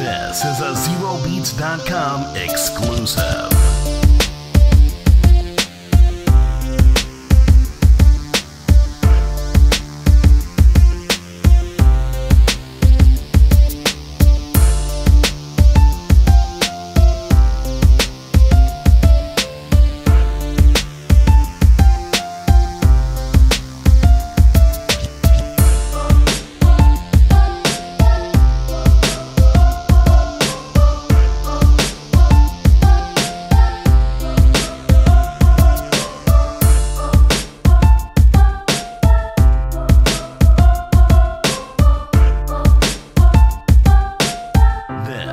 This is a ZeroBeats.com exclusive.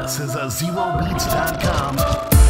This is a ZeroBeats.com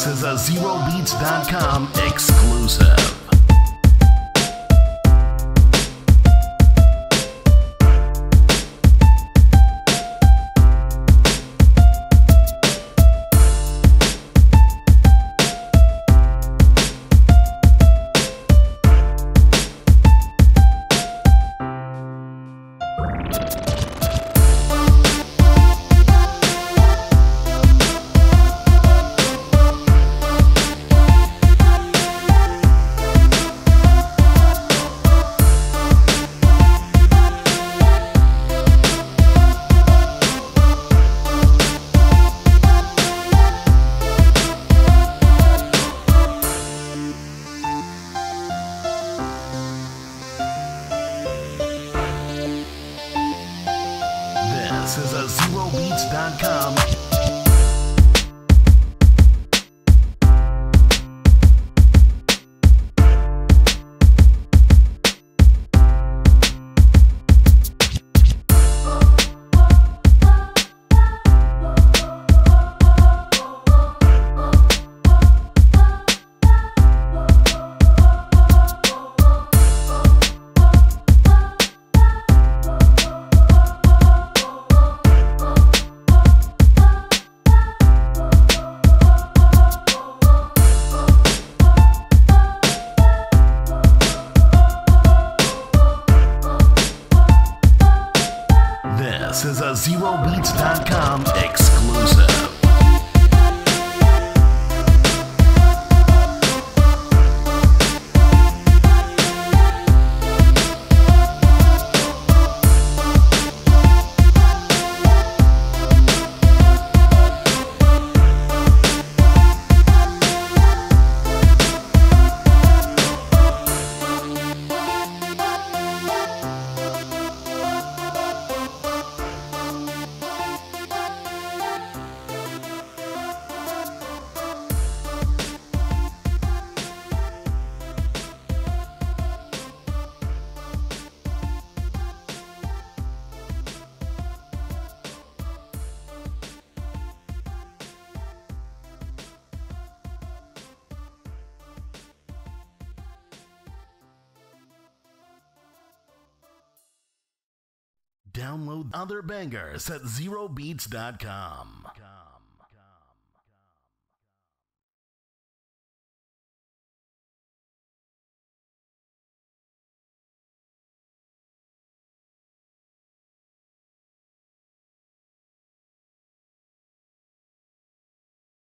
This is a ZeroBeats.com exclusive. This is a ZeroBeats.com This is a ZeroBeats.com exclusive. Download other bangers at ZeroBeats.com.